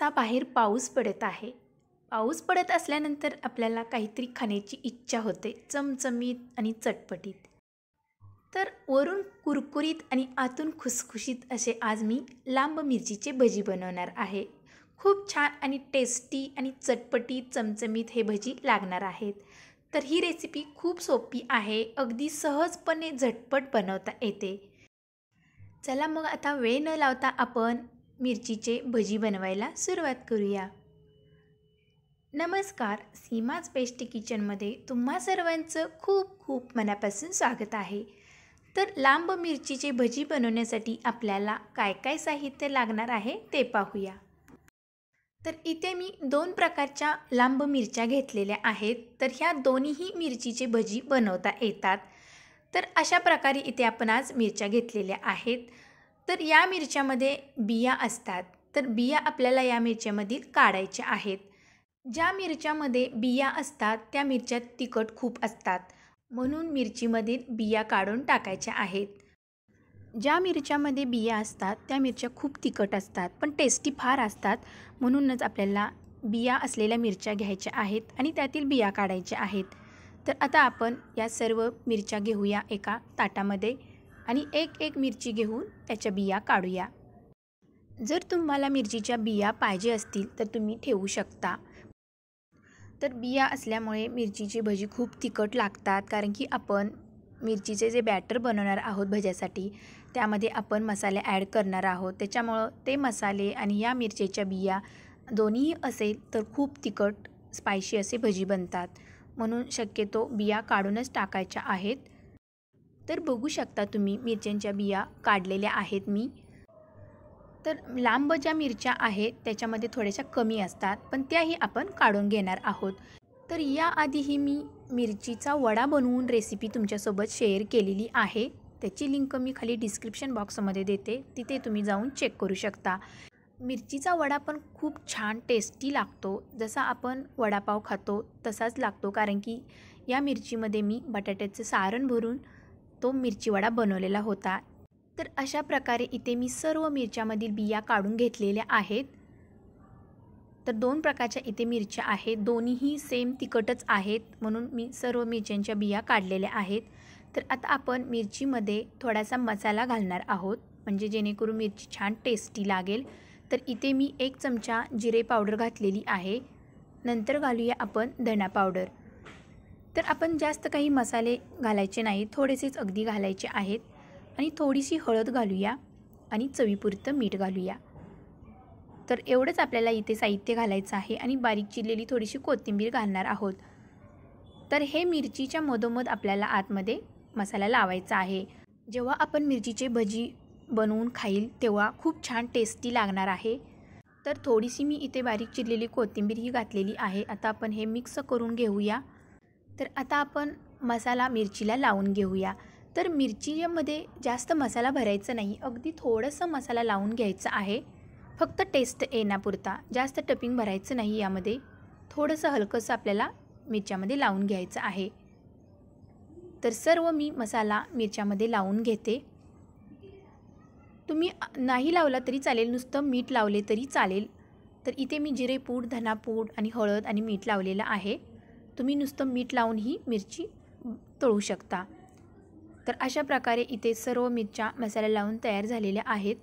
असा बाहेर पाऊस पडत आहे. पाऊस पडत असल्यानंतर आपल्याला काहीतरी खाण्याची इच्छा होते चमचमीत आणि चटपटीत. तर वरून कुरकुरीत आणि आतून खुसखुशीत असे आज मी लांब मिरचीचे भजी बनवणार आहे. खूप छान आणि टेस्टी आणि चटपटीत चमचमीत हे भजी लागणार आहेत. तर ही रेसिपी खूप सोपी आहे अगदी सहजपणे झटपट बनवता येते. चला मग आता वेळ न लावता आपण मिरचीचे भजी बनवायला सुरुवात करूया. नमस्कार सीमाज बेस्ट किचनमध्ये तुम्हा सर्वांचं खूप खूप मनापासून स्वागत आहे. तर लांब मिरचीचे भजी बनवण्यासाठी आपल्याला काय काय साहित्य लागणार आहे ते पाहूया. तर इथे मी दोन प्रकारच्या लांब मिरच्या घेतलेल्या आहेत. तर ह्या दोन्हीही मिरचीचे भजी बनवता येतात. तर अशा प्रकारे इथे आपण आज मिरच्या घेतलेल्या आहेत. तर या मिरच्यामध्ये बिया असतात. तर बिया आपल्याला या मिरच्यामधील काढायच्या आहेत. ज्या मिरच्यामध्ये बिया असतात त्या मिरच्या तिखट खूप असतात. म्हणून मिरचीमधील बिया काढून टाकायच्या आहेत. ज्या मिरच्यामध्ये बिया असतात त्या मिरच्या खूप तिखट असतात पण टेस्टी फार असतात. म्हणूनच आपल्याला बिया असलेल्या मिरच्या घ्यायच्या आहेत आणि त्यातील बिया काढायच्या आहेत. तर आता आपण या सर्व मिरच्या घेऊया एका ताटामध्ये. आणि एक एक मिरची घेऊन त्याच्या बिया काढूया. जर तुम्हाला मिरचीच्या बिया पाहिजे असतील तर तुम्ही ठेवू शकता. तर बिया असल्यामुळे मिरचीची भजी खूप तिखट लागतात कारण की आपण मिरचीचे जे बॅटर बनवणार आहोत भज्यासाठी त्यामध्ये आपण मसाले ॲड करणार आहोत. त्याच्यामुळं ते मसाले आणि या मिरचीच्या बिया दोन्हीही असेल तर खूप तिखट स्पायशी असे भजी बनतात. म्हणून शक्यतो बिया काढूनच टाकायच्या आहेत. तर बघू शकता तुम्ही मिरच्यांच्या बिया काढलेल्या आहेत मी. तर लांब ज्या मिरच्या आहेत त्याच्यामध्ये थोड्याशा कमी असतात पण त्याही आपण काढून घेणार आहोत. तर याआधीही मी मिरचीचा वडा बनवून रेसिपी तुमच्यासोबत शेअर केलेली आहे. त्याची लिंक मी खाली डिस्क्रिप्शन बॉक्समध्ये देते. तिथे तुम्ही जाऊन चेक करू शकता. मिरचीचा वडा पण खूप छान टेस्टी लागतो. जसा आपण वडापाव खातो तसाच लागतो. कारण की या मिरचीमध्ये मी बटाट्याचं सारण भरून तो मिरचीवडा बनवलेला होता. तर अशा प्रकारे इथे मी सर्व मिरच्यामधील बिया काढून घेतलेल्या आहेत. तर दोन प्रकारच्या इथे मिरच्या आहेत. दोन्हीही सेम तिखटच आहेत म्हणून मी सर्व मिरच्यांच्या बिया काढलेल्या आहेत. तर आता आपण मिरचीमध्ये थोडासा मसाला घालणार आहोत. म्हणजे जेणेकरून मिरची छान टेस्टी लागेल. तर इथे मी एक चमचा जिरे पावडर घातलेली आहे. नंतर घालूया आपण धणा पावडर. तर आपण जास्त काही मसाले घालायचे नाही थोडेसेच अगदी घालायचे आहेत. आणि थोडीशी हळद घालूया आणि चवीपुरतं मीठ घालूया. तर एवढंच आपल्याला इथे साहित्य घालायचं आहे आणि बारीक चिरलेली थोडीशी कोथिंबीर घालणार आहोत. तर हे मिरचीच्या मधोमध आपल्याला आतमध्ये मसाला लावायचा आहे. जेव्हा आपण मिरचीचे भजी बनवून खाईल तेव्हा खूप छान टेस्टी लागणार आहे. तर थोडीशी मी इथे बारीक चिरलेली कोथिंबीर ही घातलेली आहे. आता आपण हे मिक्स करून घेऊया. तर आता आपण मसाला मिरचीला लावून घेऊया. तर मिरचीमध्ये जास्त मसाला भरायचा नाही अगदी थोडंसं मसाला लावून घ्यायचं आहे. फक्त टेस्ट येण्यापुरता जास्त टपिंग भरायचं नाही यामध्ये. थोडंसं हलकंसं आपल्याला मिरच्यामध्ये लावून घ्यायचं आहे. तर सर्व मी मसाला मिरच्यामध्ये लावून घेते. तुम्ही नाही लावला तरी चालेल नुसतं मीठ लावले तरी चालेल. तर इथे मी जिरेपूड धनापूड आणि हळद आणि मीठ लावलेलं आहे. तुम्ही नुसतं मीठ लावून ही मिरची तळू शकता. तर अशा प्रकारे इथे सर्व मिरच्या मसाला लावून तयार झालेल्या आहेत.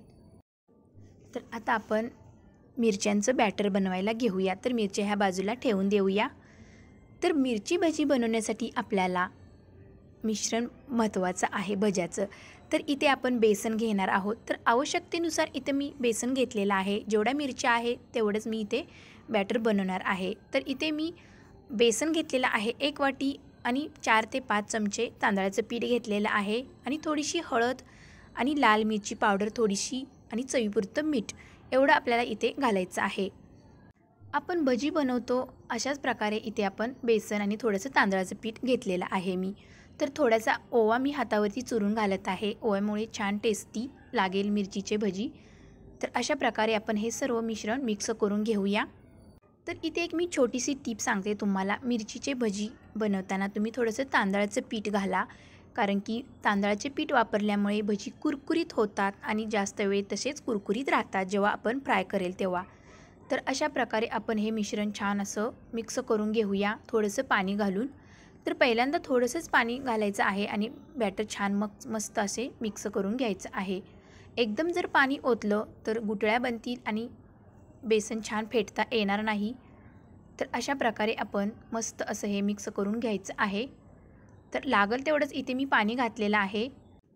तर आता आपण मिरच्यांचं बॅटर बनवायला घेऊया. तर मिरच्या ह्या बाजूला ठेवून देऊया. तर मिरची भजी बनवण्यासाठी आपल्याला मिश्रण महत्त्वाचं आहे भज्याचं. तर इथे आपण बेसन घेणार आहोत. तर आवश्यकतेनुसार इथे मी बेसन घेतलेलं आहे. जेवढ्या मिरच्या आहे तेवढंच मी इथे बॅटर बनवणार आहे. तर इथे मी बेसन घेतलेलं आहे एक वाटी आणि चार ते पाच चमचे तांदळाचं पीठ घेतलेलं आहे आणि थोडीशी हळद आणि लाल मिरची पावडर थोडीशी आणि चवीपुरतं मीठ एवढं आपल्याला इथे घालायचं आहे. आपण भजी बनवतो अशाच प्रकारे इथे आपण बेसन आणि थोडंसं तांदळाचं पीठ घेतलेलं आहे मी. तर थोडासा ओवा मी हातावरती चुरून घालत आहे. ओव्यामुळे छान टेस्टी लागेल मिरचीचे भजी. तर अशा प्रकारे आपण हे सर्व मिश्रण मिक्स करून घेऊया. तर इथे एक मी छोटीशी टीप सांगते तुम्हाला. मिरचीचे भजी बनवताना तुम्ही थोडंसं तांदळाचं पीठ घाला. कारण की तांदळाचे पीठ वापरल्यामुळे भजी कुरकुरीत होतात आणि जास्त वेळ तसेच कुरकुरीत राहतात जेव्हा आपण फ्राय करेल तेव्हा. तर अशा प्रकारे आपण हे मिश्रण छान असं मिक्स करून घेऊया. थोडंसं पाणी घालून. तर पहिल्यांदा थोडंसंच पाणी घालायचं आहे आणि बॅटर छान मग मस्त असे मिक्स करून घ्यायचं आहे. एकदम जर पाणी ओतलं तर गुटळ्या बनतील आणि बेसन छान फेटता येणार नाही. तर अशा प्रकारे आपण मस्त असं हे मिक्स करून घ्यायचं आहे. तर लागल तेवढंच इथे मी पाणी घातलेलं आहे.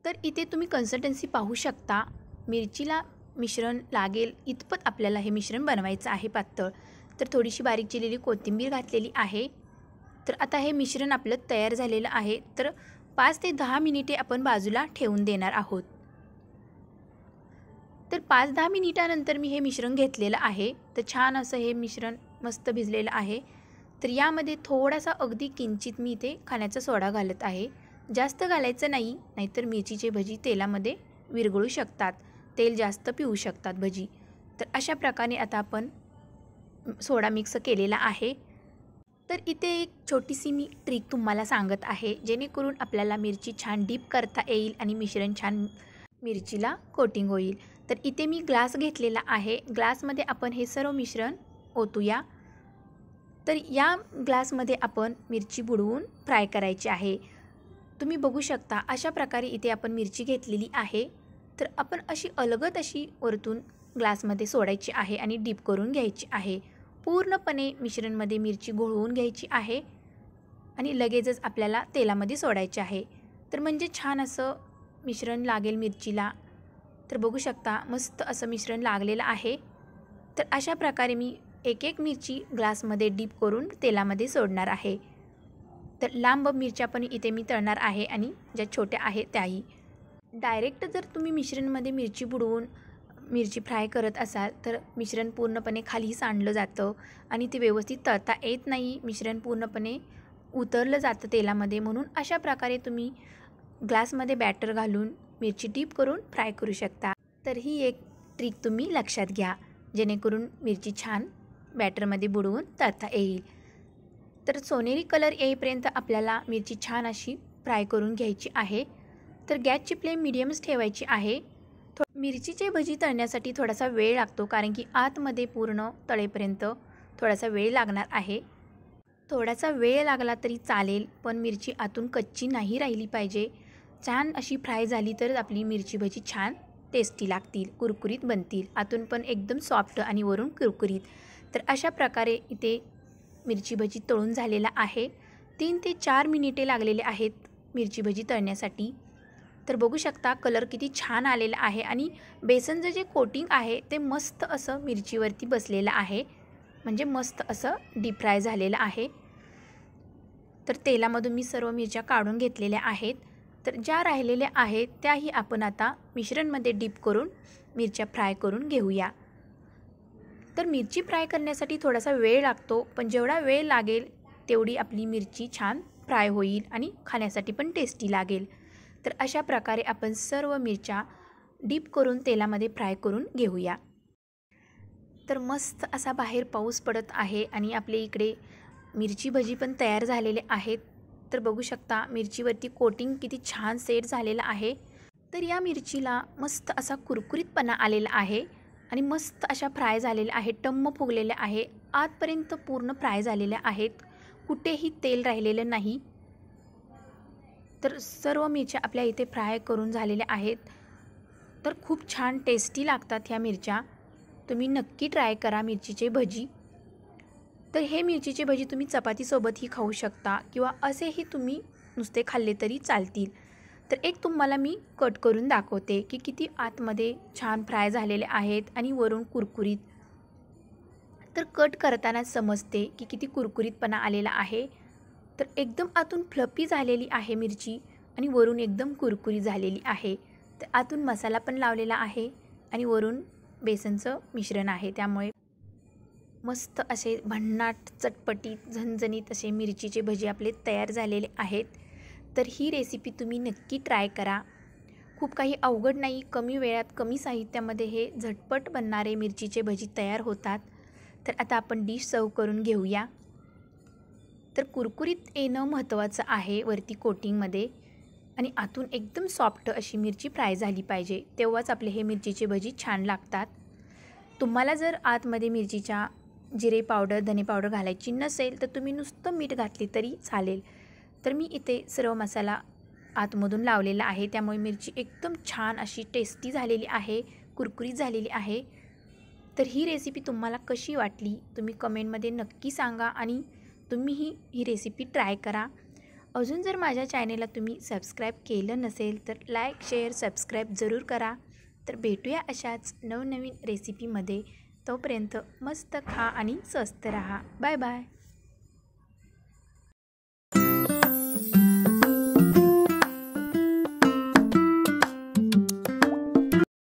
तर इथे तुम्ही कन्सल्टन्सी पाहू शकता. मिरचीला मिश्रण लागेल. इतपत आपल्याला हे मिश्रण बनवायचं आहे पातळ. तर थोडीशी बारीक चिरलेली कोथिंबीर घातलेली आहे. तर आता हे मिश्रण आपलं तयार झालेलं आहे. तर पाच ते दहा मिनिटे आपण बाजूला ठेवून देणार आहोत. तर पाच दहा मिनिटानंतर मी हे मिश्रण घेतलेलं आहे. तर छान असं हे मिश्रण मस्त भिजलेलं आहे. तर यामध्ये थोडासा अगदी किंचित मी इथे खाण्याचा सोडा घालत आहे. जास्त घालायचं नाही नाहीतर मिरचीचे भजी तेलामध्ये विरघळू शकतात. तेल जास्त पिऊ शकतात भजी. तर अशा प्रकारे आता आपण सोडा मिक्स केलेला आहे. तर इथे एक छोटीशी मी ट्रिक तुम्हाला सांगत आहे. जेणेकरून आपल्याला मिरची छान डीप करता येईल आणि मिश्रण छान मिरचीला कोटिंग होईल. तर इथे मी ग्लास घेतलेला आहे. ग्लासमध्ये आपण हे सर्व मिश्रण ओतूया. तर या ग्लासमध्ये आपण मिरची बुडवून फ्राय करायची आहे. तुम्ही बघू शकता अशा प्रकारे इथे आपण मिरची घेतलेली आहे. तर आपण अशी अलगत अशी वरतून ग्लासमध्ये सोडायची आहे आणि डीप करून घ्यायची आहे. पूर्णपणे मिश्रणमध्ये मिरची घोळवून घ्यायची आहे आणि लगेचच आपल्याला तेलामध्ये सोडायचे आहे. तर म्हणजे छान असं मिश्रण लागेल मिरचीला. तर बघू शकता मस्त असं मिश्रण लागलेलं आहे. तर अशा प्रकारे मी एक एक मिरची ग्लासमध्ये डीप करून तेलामध्ये सोडणार आहे. तर लांब मिरच्या पण इथे मी तळणार आहे आणि ज्या छोट्या आहेत त्याही. डायरेक्ट जर तुम्ही मिश्रणमध्ये मिरची बुडवून मिरची फ्राय करत असाल तर मिश्रण पूर्णपणे खाली सांडलं जातं आणि ते व्यवस्थित तळता येत नाही. मिश्रण पूर्णपणे उतरलं जातं तेलामध्ये म्हणून अशा प्रकारे तुम्ही ग्लासमध्ये बॅटर घालून मिरची डीप करून फ्राय करू शकता. तर ही एक ट्रिक तुम्ही लक्षात घ्या जेणेकरून मिरची छान बॅटरमध्ये बुडवून तळता येईल. तर सोनेरी कलर येईपर्यंत आपल्याला मिरची छान अशी फ्राय करून घ्यायची आहे. तर गॅसची फ्लेम मिडियमच ठेवायची आहे. थो मिरचीचे भजी तळण्यासाठी थोडासा वेळ लागतो कारण की आतमध्ये पूर्ण तळेपर्यंत थोडासा वेळ लागणार आहे. थोडासा वेळ लागला तरी चालेल पण मिरची आतून कच्ची नाही राहिली पाहिजे. छान अशी फ्राय झाली तर आपली मिरची भजी छान टेस्टी लागतील कुरकुरीत बनतील. आतून पण एकदम सॉफ्ट आणि वरून कुरकुरीत. तर अशा प्रकारे इथे मिरची भजी तळून झालेला आहे. तीन ते चार मिनिटे लागलेले आहेत मिरची भजी तळण्यासाठी. तर बघू शकता कलर किती छान आलेला आहे आणि बेसनचं जे कोटिंग आहे ते मस्त असं मिरचीवरती बसलेलं आहे. म्हणजे मस्त असं डीप फ्राय झालेलं आहे. तर तेलामधून मी सर्व मिरच्या काढून घेतलेल्या आहेत. तर ज्या राहिलेल्या आहेत त्याही आपण आता मिश्रणमध्ये डीप करून मिरच्या फ्राय करून घेऊया. तर मिरची फ्राय करण्यासाठी थोडासा वेळ लागतो पण जेवढा वेळ लागेल तेवढी आपली मिरची छान फ्राय होईल आणि खाण्यासाठी पण टेस्टी लागेल. तर अशा प्रकारे आपण सर्व मिरच्या डीप करून तेलामध्ये फ्राय करून घेऊया. तर मस्त असा बाहेर पाऊस पडत आहे आणि आपल्या इकडे मिरची भजी पण तयार झालेले आहेत. तर बघू शकता मिरचीवरती कोटिंग किती छान सेट झालेलं आहे. तर या मिरचीला मस्त असा कुरकुरीतपणा आलेला आहे आणि मस्त अशा फ्राय झालेल्या आहेत टम्म फुगलेल्या आहे. आतपर्यंत पूर्ण फ्राय झालेल्या आहेत. कुठेही तेल राहिलेलं नाही. तर सर्व मिरच्या आपल्या इथे फ्राय करून झालेल्या आहेत. तर खूप छान टेस्टी लागतात ह्या मिरच्या. तुम्ही नक्की ट्राय करा मिरचीचे भजी. तर हे मिरचीचे भजी तुम्ही चपातीसोबतही खाऊ शकता किंवा असेही तुम्ही नुसते खाल्ले तरी चालतील. तर एक तुम्हाला मी कट करून दाखवते की किती आतमध्ये छान फ्राय झालेले आहेत आणि वरून कुरकुरीत. तर कट करताना समजते की किती कुरकुरीतपणा आलेला आहे. तर एकदम आतून फ्लपी झालेली आहे मिरची आणि वरून एकदम कुरकुरी झालेली आहे. तर आतून मसाला पण लावलेला आहे आणि वरून बेसनचं मिश्रण आहे त्यामुळे मस्त असे भन्नाट चटपटीत झणझणीत असे मिरचीचे भजी आपले तयार झालेले आहेत. तर ही रेसिपी तुम्ही नक्की ट्राय करा. खूप काही अवघड नाही कमी वेळात कमी साहित्यामध्ये हे झटपट बनणारे मिरचीचे भजी तयार होतात. तर आता आपण डिश सर्व करून घेऊया. तर कुरकुरीत येणं महत्त्वाचं आहे वरती कोटिंगमध्ये आणि आतून एकदम सॉफ्ट अशी मिरची फ्राय झाली पाहिजे. तेव्हाच आपले हे मिरचीचे भजी छान लागतात. तुम्हाला जर आतमध्ये मिरचीच्या जिरे पावडर धने पावडर घालायची नसेल तर तुम्ही नुसतं मीठ घातली तरी चालेल. तर मी इथे सर्व मसाला आतमधून लावलेला आहे. त्यामुळे मिरची एकदम छान अशी टेस्टी झालेली आहे कुरकुरीत झालेली आहे. तर ही रेसिपी तुम्हाला कशी वाटली? तुम्ही कमेंटमध्ये नक्की सांगा आणि तुम्हीही ही रेसिपी ट्राय करा. अजून जर माझ्या चॅनेलला तुम्ही सबस्क्राईब केलं नसेल तर लाईक शेअर सबस्क्राईब जरूर करा. तर भेटूया अशाच नवनवीन रेसिपीमध्ये तोपर्यंत मस्त खा आणि स्वस्त रहा. Bye bye.